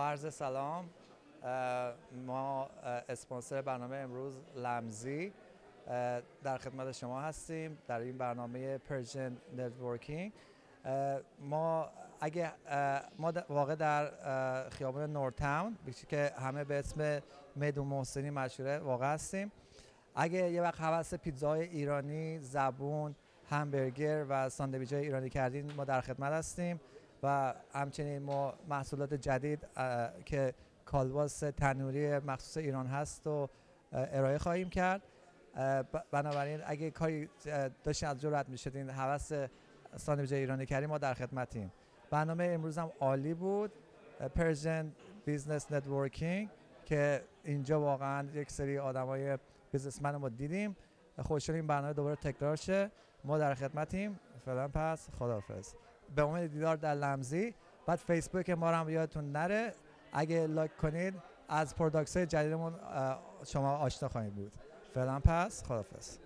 عرض سلام ما اسپانسر برنامه امروز لمزی در خدمت شما هستیم در این برنامه Persian networking ما اگه ما واقع در خیابان نورتاون که همه به اسم میدون محسنی مشهوره واقع هستیم. اگه یه وقت هوس پیتزای ایرانی زبون همبرگر و ساندویچ ایرانی کردین ما در خدمت هستیم. و همچنین ما محصولات جدید که کالباس تنوری مخصوص ایران هست و ارائه خواهیم کرد. بنابراین اگه کاری داشتین از اینجا رد می‌شدین هوس ساندویچ ایرانی کردیم ما در خدمتیم. برنامه امروز هم عالی بود Persian business networking که اینجا واقعا یک سری آدمای businessman ما دیدیم. خوشحال این برنامه دوباره تکرار شه. ما در خدمتیم. فعلا پس خداحافظ. به امید دیدار در لمزی. بعد فیسبوک ما رو هم یادتون نره. اگه like کنید از product های جدیدمون شما آشنا خواهید بود. فعلا پس خداحافظ.